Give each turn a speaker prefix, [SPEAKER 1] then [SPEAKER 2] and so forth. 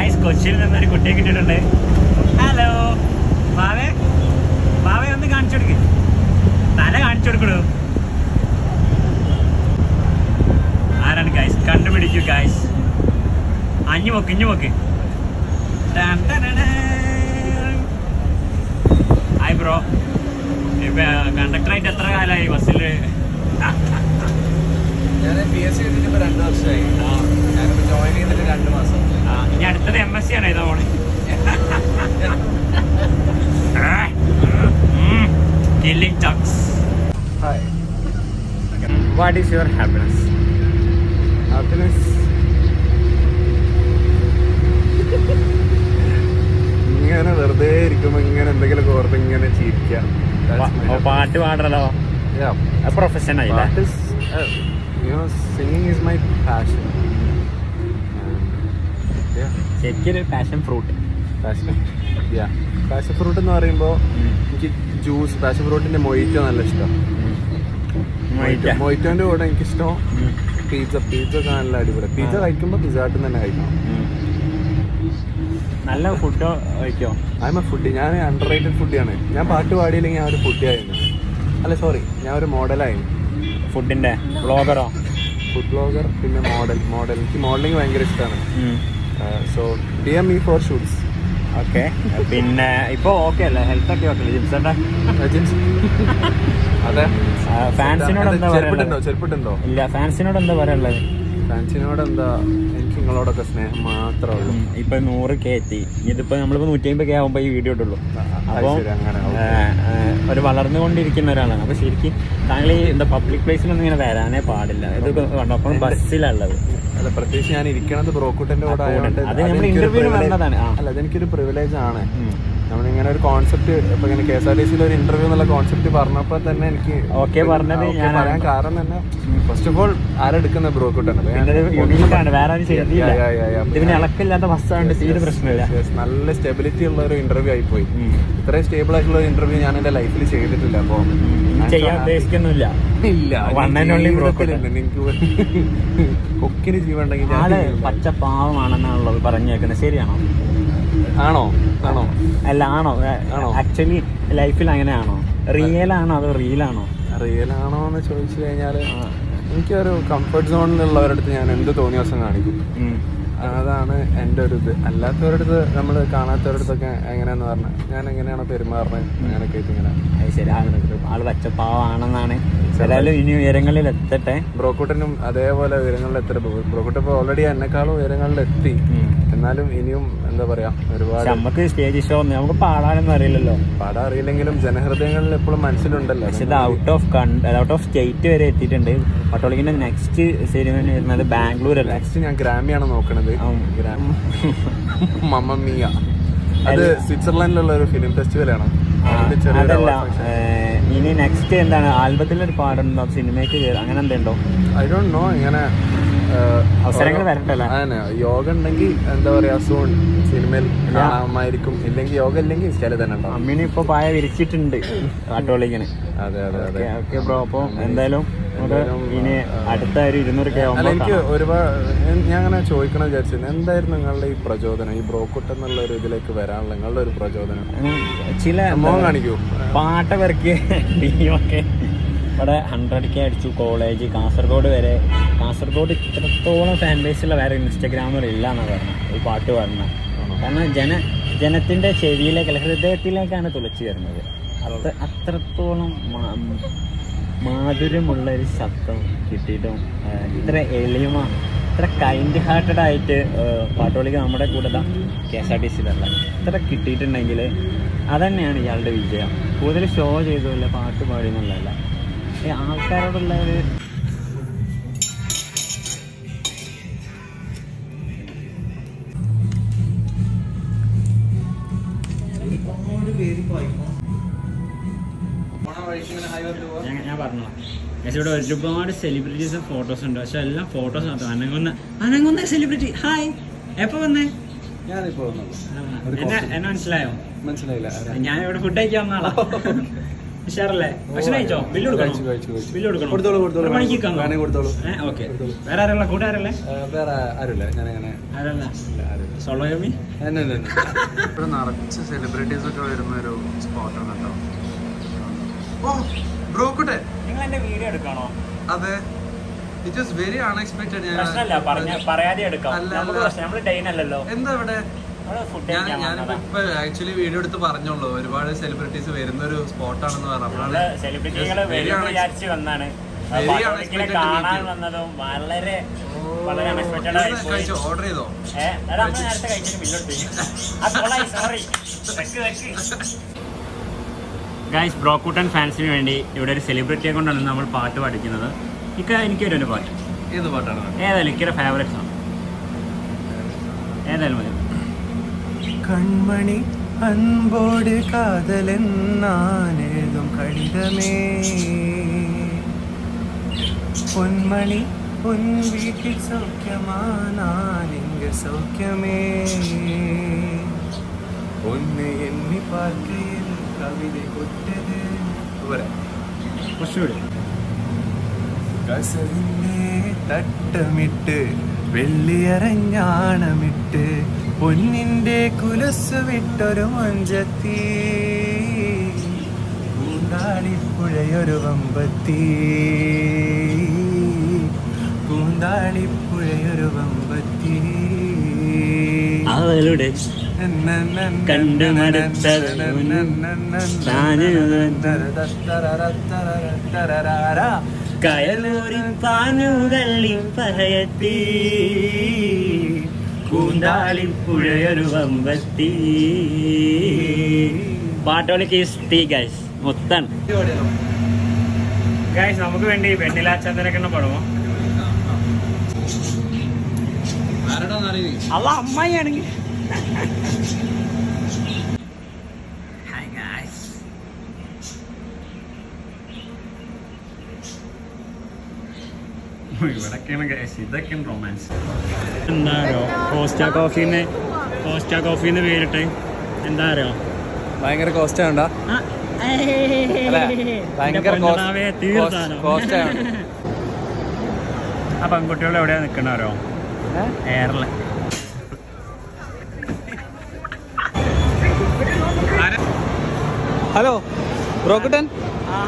[SPEAKER 1] Guys കൊച്ചിയിൽ നിന്നൊരു കുട്ടിയെ കിട്ടിയിട്ടുണ്ട്. ഹലോ ഭാവേ ഭാവേ ഒന്ന് കാണിച്ചു കൊടുക്ക്. തല കാണിച്ചു കൊടുക്കണു ആരാണ് ഗായ്സ് കണ്ടുപിടിക്കൂ ഗായ്സ് അഞ്ഞു പോക്ക് ഇഞ്ഞു പോക്ക്. ഹായ് ബ്രോ ഇപ്പൊ കണ്ടക്ടറായിട്ട് എത്ര കാലമായി ബസ്സിൽ
[SPEAKER 2] ഞാൻ പി എസ് സി എഴുതിയിട്ട് ഇപ്പൊ രണ്ടു വർഷമായി. ഞാനിപ്പോ ജോയിൻ ചെയ്തിട്ട് രണ്ട് മാസം
[SPEAKER 1] ഇനി അടുത്തത് എം എസ് സി ആണ് ഇതാ മോളെ killing Tux
[SPEAKER 2] hi
[SPEAKER 1] what is your happiness?
[SPEAKER 2] Happiness? ഇങ്ങനെ വെറുതെ ഇരിക്കുമ്പോ ഇങ്ങനെ എന്തെങ്കിലും ഓർത്ത് ഇങ്ങനെ ചിരിക്കാം.
[SPEAKER 1] പാട്ട് പാടലോ profession
[SPEAKER 2] singing is my passion
[SPEAKER 1] ശരിക്കൊരു passion fruit
[SPEAKER 2] passion passion fruit എന്ന് പറയുമ്പോൾ എനിക്ക് ജ്യൂസ് പാഷൻ ഫ്രൂട്ടിന്റെ മൊയ്റ്റോ നല്ല ഇഷ്ടം. മൊയ്റ്റോന്റെ കൂടെ എനിക്ക് ഇഷ്ടം പിസ്സ പിസ്സ നല്ല അടിപൊളി. പിസ്സ
[SPEAKER 1] കഴിക്കുമ്പോ
[SPEAKER 2] കഴിക്കുമ്പോൾ പിസ്സ ആയിട്ട് തന്നെ കഴിക്കണം.
[SPEAKER 1] നല്ല ഫുഡ് കഴിക്കോ?
[SPEAKER 2] ഐ എ ഫുഡി ഞാൻ അണ്ടർ റേറ്റഡ് ഫുഡിയാണ് ഞാൻ പാട്ട് പാടിയില്ലെങ്കിൽ ഞാൻ ഒരു ഫുഡിയായിരുന്നു അല്ല സോറി ഞാൻ ഒരു മോഡലായിരുന്നു
[SPEAKER 1] ഫുഡിന്റെ ബ്ലോഗറോ
[SPEAKER 2] ഫുഡ് ബ്ലോഗർ പിന്നെ മോഡൽ മോഡൽ എനിക്ക് മോഡലിംഗ് ഭയങ്കര ഇഷ്ടമാണ്. So D M E for shoots
[SPEAKER 1] okay പിന്നെ ഇപ്പൊ ഓക്കെ അല്ലേ? ഹെൽത്ത് ഒക്കെ ഓക്കെ ജിംസന്റെ
[SPEAKER 2] അതെ.
[SPEAKER 1] ഫാൻസിനോട് എന്താ
[SPEAKER 2] ചെരുപ്പിട്ടുണ്ടോ
[SPEAKER 1] ഇല്ല ഫാൻസിനോട് എന്താ പറയാനുള്ളത്?
[SPEAKER 2] ഫാൻസിനോട് എന്താ? എനിക്ക് നിങ്ങളോടൊക്കെ സ്നേഹം മാത്രമേ ഉള്ളൂ.
[SPEAKER 1] ഇപ്പൊ നൂറ് കെ എത്തി. ഇതിപ്പോ നമ്മളിപ്പോ നൂറ്റി അമ്പത് കെ ആവുമ്പോ ഈ വീഡിയോ ഇട്ടുള്ളൂ.
[SPEAKER 2] അപ്പൊ
[SPEAKER 1] അപ്പോൾ ഒരു വളർന്നുകൊണ്ടിരിക്കുന്ന ഒരാളാണ്. അപ്പൊ ശരിക്കും താങ്കൾ ഈ എന്താ പബ്ലിക് പ്ലേസിലൊന്നും ഇങ്ങനെ വരാനേ പാടില്ല. ഇതൊക്കെ അപ്പം ബസ്സിലുള്ളത്.
[SPEAKER 2] അല്ല പ്രത്യേകിച്ച് ഞാൻ ഇരിക്കണത് ബ്രോക്കൂട്ടന്റെ കൂടെ. ആയതുകൊണ്ട് അതെനിക്കൊരു പ്രിവിലേജ് ആണ്. നമ്മളിങ്ങനെ ഒരു കോൺസെപ്റ്റ് ഇപ്പൊ ഇങ്ങനെ കെ എസ് ആർ ടി സിയിൽ ഒരു ഇന്റർവ്യൂ എന്നുള്ള കോൺസെപ്റ്റ് പറഞ്ഞപ്പോ തന്നെ എനിക്ക്
[SPEAKER 1] ഓക്കെ പറഞ്ഞത് ഞാൻ.
[SPEAKER 2] പറയാൻ കാരണം തന്നെ ഫസ്റ്റ് ഓഫ് ഓൾ ആരെടുക്കുന്ന ബ്രോക്കൂട്ടാണ് നല്ല സ്റ്റെബിലിറ്റി ഉള്ള ഒരു ഇന്റർവ്യൂ ആയി
[SPEAKER 1] പോയി
[SPEAKER 2] ഇത്രയും സ്റ്റേബിൾ ആയിട്ടുള്ള ഒരു ഇന്റർവ്യൂ ഞാൻ എന്റെ ലൈഫിൽ ചെയ്തിട്ടില്ല അപ്പൊ
[SPEAKER 1] ചെയ്യാൻ ഉദ്ദേശിക്കുന്നില്ല
[SPEAKER 2] ഇല്ല കൊക്കിന്.
[SPEAKER 1] പച്ച പാവമാണെന്നാണുള്ളത് പറഞ്ഞേക്കുന്നത്. ശരിയാണോ?
[SPEAKER 2] ആണോ? ആണോ?
[SPEAKER 1] അല്ല ആണോ?
[SPEAKER 2] ആണോ?
[SPEAKER 1] ആക്ച്വലി ലൈഫിൽ അങ്ങനെയാണോ? റിയൽ ആണോ അതോ റിയൽ ആണോ?
[SPEAKER 2] റിയൽ ആണോ എന്ന് ചോദിച്ചു കഴിഞ്ഞാൽ എനിക്കൊരു കംഫർട്ട് സോണിലുള്ളവരുടെ അടുത്ത് ഞാൻ എന്ത് തോന്നിയ ദിവസം കാണിക്കും അതാണ് എന്റെ ഒരു ഇത്. അല്ലാത്തവരുടെ അടുത്ത് നമ്മൾ കാണാത്തവരുടെ അടുത്തൊക്കെ എങ്ങനെയാന്ന് പറഞ്ഞാൽ ഞാൻ എങ്ങനെയാണോ പെരുമാറുന്നത് അങ്ങനെയൊക്കെ ഇങ്ങനെ.
[SPEAKER 1] ശരി. ആൾ പച്ചപ്പാവാണെന്നാണ്. പച്ച പാവാണെന്നാണ് ഏതായാലും ഇനി ഉയരങ്ങളിൽ എത്തട്ടെ.
[SPEAKER 2] ബ്രോക്കൂട്ടനും അതേപോലെ ഉയരങ്ങളിൽ എത്ര ബ്രോക്കൂട്ടൻ ഇപ്പോൾ ഓൾറെഡി എന്നെക്കാളും ഉയരങ്ങളിൽ എത്തി. എന്നാലും ഇനിയും എന്താ പറയാ ഒരുപാട്
[SPEAKER 1] നമുക്ക് സ്റ്റേജ് ഷോ നമുക്ക് പാടാനൊന്നും അറിയില്ലല്ലോ.
[SPEAKER 2] പാടാൻ അറിയില്ലെങ്കിലും ജനഹൃദയങ്ങളിൽ എപ്പോഴും മനസ്സിലുണ്ടല്ലോ.
[SPEAKER 1] പക്ഷെ ഇത് out of out of state വരെ എത്തിയിട്ടുണ്ട്. പട്ടോളിക്കിന്റെ നെക്സ്റ്റ് സെരിമണി വരുന്നത് ബാംഗ്ലൂർ അല്ല
[SPEAKER 2] നെക്സ്റ്റ് ഞാൻ ഗ്രാമിയാണ് നോക്കണത്. മമ്മിയ മമ്മമിയ അത് സ്വിറ്റ്സർലൻഡിലുള്ള ഒരു ഫിലിം ഫെസ്റ്റിവലാണ് ആണ്
[SPEAKER 1] അതല്ല ഇനി നെക്സ്റ്റ് എന്താണ്? ആൽബത്തിൽ ഒരു പാടുണ്ടോ? സിനിമയ്ക്ക് അങ്ങനെ എന്തുണ്ടോ?
[SPEAKER 2] ഐ ഡോണ്ട് നോ ഇങ്ങനെ
[SPEAKER 1] അവസരങ്ങൾ വരട്ടല്ലേ
[SPEAKER 2] അതന്നെ. യോഗ ഉണ്ടെങ്കിൽ എന്താ പറയാ സൂൺ സിനിമയിൽ കാണാമായിരിക്കും. ഇല്ലെങ്കിൽ യോഗ ഇല്ലെങ്കിൽ ചില തന്നെ ഉണ്ടാവും.
[SPEAKER 1] അമ്മീനെ ഇപ്പൊ പായ വിരിച്ചിട്ടുണ്ട്. പട്ടോളിക്കിന്
[SPEAKER 2] അതെ അതെ അതെ.
[SPEAKER 1] Okay bro. അപ്പൊ എന്തായാലും ഇനി അടുത്ത ഒരു ഇരുന്നൂറ് കെ
[SPEAKER 2] എനിക്ക് ഒരുപാട് ഞാൻ- അങ്ങനെ ചോദിക്കണം വിചാരിച്ചിരുന്നു. എന്തായിരുന്നു നിങ്ങളുടെ ഈ പ്രചോദനം? ഈ ബ്രോക്കുട്ട് എന്നുള്ള ഒരു ഇതിലേക്ക് വരാനുള്ള നിങ്ങളുടെ ഒരു പ്രചോദനം?
[SPEAKER 1] ചില
[SPEAKER 2] മോഹം കാണിക്കൂ.
[SPEAKER 1] പാട്ടവർക്ക് ടീമൊക്കെ ഇവിടെ ഹൺഡ്രഡ് കെ അടിച്ചു കോളേജ് കാസർഗോഡ് വരെ. കാസർഗോഡ് ഇത്രത്തോളം ഫാൻ ബേസുള്ള വേറെ ഇൻസ്റ്റഗ്രാമർ ഇല്ല എന്നാണ് പറഞ്ഞത് ഒരു പാട്ട് പറഞ്ഞ കാരണം ജന ജനത്തിന്റെ ചെവിയിലേക്ക് ഹൃദയത്തിലേക്കാണ് തുളച്ചു വരുന്നത് അത്ര അത്രത്തോളം മാധുര്യമുള്ള ഒരു ശബ്ദം കിട്ടിയിട്ടും ഇത്ര എളിമ ഇത്ര കൈൻഡ് ഹാർട്ടഡ് ആയിട്ട് പാട്ടോളിക്ക് നമ്മുടെ കൂടെ കെ എസ് ആർ ടി സിയിലല്ല ഇത്ര കിട്ടിയിട്ടുണ്ടെങ്കിൽ അതന്നെയാണ് ഇയാളുടെ വിജയം. കൂടുതൽ ഷോ ചെയ്തതല്ല പാട്ട് പാടി എന്നുള്ളതല്ല ഈ ആൾക്കാരോടുള്ള ഒരു ഞാൻ ഞാൻ പറഞ്ഞു ഇവിടെ ഒരുപാട് സെലിബ്രിറ്റീസ് ഫോട്ടോസ് ഉണ്ട്. പക്ഷെ എല്ലാം ഫോട്ടോസ് മാത്രം അനങ്ങുന്ന അനങ്ങുന്ന സെലിബ്രിറ്റി ഹായ് എപ്പോ വന്നേ?
[SPEAKER 2] ഞാനിപ്പോ
[SPEAKER 1] എന്നെ മനസ്സിലായോ?
[SPEAKER 2] മനസ്സിലായില്ല?
[SPEAKER 1] ഞാൻ ഇവിടെ ഫുഡ് കഴിക്കാൻ വന്ന ആളാ ഉഷാറല്ലേ? ഭക്ഷണം കഴിച്ചോ? ബില്ല് കൊടുക്കണോ. ബില്ല് കൊടുക്കണോ?
[SPEAKER 2] കൊടുത്തോളൂ, കൊടുത്തോളൂ.
[SPEAKER 1] മണിക്ക് നിൽക്കാമോ?
[SPEAKER 2] കൊടുത്തോളൂ.
[SPEAKER 1] ഓക്കെ. വേറെ ആരല്ല കൂട്ടുകാരല്ലേ?
[SPEAKER 2] വേറെ ആരുമില്ല ഞാനങ്ങനെ
[SPEAKER 1] ആരല്ല
[SPEAKER 2] ഇല്ല, ആരുമില്ല
[SPEAKER 1] സോളോ യോമി?
[SPEAKER 2] ഇവിടെ നിറച്ച് സെലിബ്രിറ്റീസ് ഒക്കെ വരുന്ന ഒരു സ്പോട്ടാണ് കേട്ടോ. ഓ ബ്രോക്കുട്ടെ
[SPEAKER 1] നിങ്ങൾ എന്റെ വീഡിയോ എടുക്കണോ?
[SPEAKER 2] അതെ. ഇറ്റ് വാസ് വെരി അൺഎക്സ്പെക്ടഡ്
[SPEAKER 1] പറഞ്ഞ പറയാതെ എടുക്കാം.
[SPEAKER 2] എന്താ ഇവിടെ? ഞാൻ ഞാനിപ്പോ ഇപ്പൊ ആക്ച്വലി വീഡിയോ എടുത്ത് പറഞ്ഞോളൂ ഒരുപാട് സെലിബ്രിറ്റീസ് വരുന്ന ഒരു സ്പോട്ടാണെന്ന്
[SPEAKER 1] ആണെന്ന്
[SPEAKER 2] പറഞ്ഞപ്പോഴാണ്
[SPEAKER 1] സെലിബ്രിറ്റികളെ വിചാരിച്ച് വന്നാണ്. കാണാൻ വന്നതും വളരെ വളരെ ആയി
[SPEAKER 2] ഓർഡർ ചെയ്തോ?
[SPEAKER 1] നേരത്തെ കഴിച്ചിട്ട് ബില്ലെടുത്തു സോറി ഗായ്സ് ബ്രോക്കൂട്ടൻ ഫാൻസിന് വേണ്ടി ഇവിടെ ഒരു സെലിബ്രിറ്റിയെ കൊണ്ടാണ് നമ്മൾ പാട്ട് പഠിക്കുന്നത് ഇക്ക എനിക്ക് ഒരു പാട്ട്.
[SPEAKER 2] ഏത് പാട്ടാണ്?
[SPEAKER 1] ഏതായാലും ഇക്കയുടെ ഫേവറേറ്റ് സോങ് ഏതായാലും മതി.
[SPEAKER 2] കൺമണി അൻപോട് കാതലെന്നാനെഴുതും കണിതമേ പൊന്മണി പൊൻ വീട്ടിൽ സൗഖ്യമാനാനിങ്ക സൗഖ്യമേ. ഒന്ന് എണ്ണി പാർക്കയിൽ കവിത പോരാ
[SPEAKER 1] കുറച്ചുകൂടി.
[SPEAKER 2] തട്ടമിട്ട് വെള്ളിയറഞ്ഞാണമിട്ട് പൊന്നിന്റെ കുലസ് വിട്ടൊരു മഞ്ചത്തി. കൂന്താളിപ്പുഴയൊരു വമ്പത്തി. കൂന്താളിപ്പുഴയൊരു വമ്പത്തി.
[SPEAKER 1] അവളുടെ കണ്ടു മടുത്തത് കയലൂരിൻ പാനുകള്ളി പറയത്തി. കൂന്താളിപ്പുഴയൊരു വമ്പത്തി പാട്ടോളിക്ക് തീ ഗൈസ് മൊത്തം. ഗൈസ് നമുക്ക് വേണ്ടി വെണ്ണിലാ ചന്ദ്രക്കണ്ണ പടമോ? അല്ല അമ്മായിയാണെങ്കിൽ ഹായ് ഇവിടൊക്കെയാണ് ഗൈസ് ഇതൊക്കെയാണ് റൊമാൻസ് എന്താ അറിയോ? കോസ്റ്റ കോഫിന്ന് കോസ്റ്റ കോഫിന്ന് പേരിട്ട് എന്താ അറിയോ?
[SPEAKER 2] ഭയങ്കര കോസ്റ്റ ഉണ്ടോ ഭയങ്കര.
[SPEAKER 1] ആ പെൺകുട്ടികൾ എവിടെയാ നിക്കണോ എയറിൽ
[SPEAKER 2] ഹലോ റോക്കുട്ടൻ
[SPEAKER 1] ആ.